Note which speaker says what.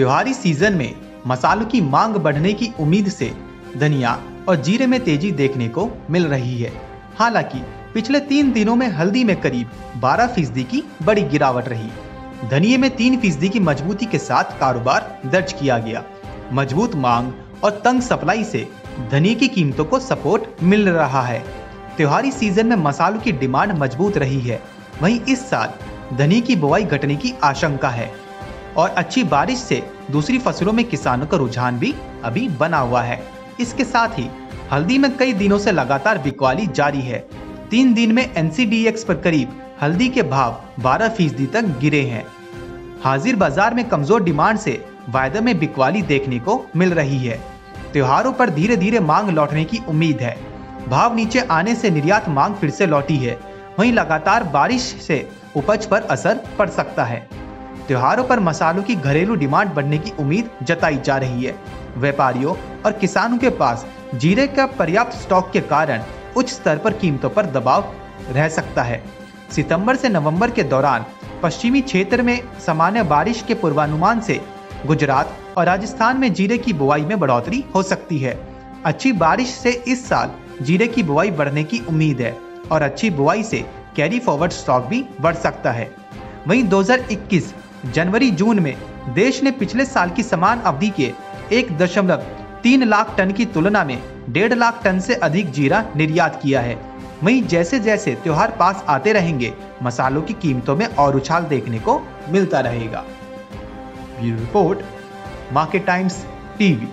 Speaker 1: त्योहारी सीज़न में मसालों की मांग बढ़ने की उम्मीद से धनिया और जीरे में तेज़ी देखने को मिल रही है। हालाँकि, पिछले तीन दिनों में हल्दी में करीब 12 फ़ीसदी की बड़ी गिरावट रही। धनिये में तीन फ़ीसदी की मजबूती के साथ कारोबार दर्ज किया गया। मज़बूत मांग और तंग सप्लाई से धनिये की कीमतों को सपोर्ट मिल रहा है। त्योहारी सीज़न में मसालों की डिमांड मज़बूत रही है। वहीं इस साल धनिये की बुआई घटने की आशंका है। और अच्छी बारिश से दूसरी फ़सलों में किसानों का रुझान भी अभी बना हुआ है। इसके साथ ही हल्दी में कई दिनों से लगातार बिकवाली जारी है। तीन दिन में एनसीडीएक्स पर करीब हल्दी के भाव 12 फ़ीसदी तक गिरे हैं। हाजिर बाज़ार में कमज़ोर डिमांड से वायदे में बिकवाली देखने को मिल रही है। त्योहारों पर धीरे धीरे मांग लौटने की उम्मीद है। भाव नीचे आने से निर्यात मांग फिर से लौटी है। वहीं लगातार बारिश से उपज पर असर पड़ सकता है। त्योहारों पर मसालों की घरेलू डिमांड बढ़ने की उम्मीद जताई जा रही है। व्यापारियों और किसानों के पास जीरे का पर्याप्त स्टॉक के कारण उच्च स्तर पर कीमतों पर दबाव रह सकता है। सितंबर से नवंबर के दौरान पश्चिमी क्षेत्र में सामान्य बारिश के पूर्वानुमान से गुजरात और राजस्थान में जीरे की बुआई में बढ़ोतरी हो सकती है। अच्छी बारिश से इस साल जीरे की बुआई बढ़ने की उम्मीद है और अच्छी बुआई से कैरी फॉरवर्ड स्टॉक भी बढ़ सकता है। वहीं 2021 जनवरी जून में देश ने पिछले साल की समान अवधि के एक दशमलव तीन लाख टन की तुलना में डेढ़ लाख टन से अधिक जीरा निर्यात किया है। वही जैसे जैसे त्योहार पास आते रहेंगे, मसालों की कीमतों में और उछाल देखने को मिलता रहेगा। Report Market Times, TV.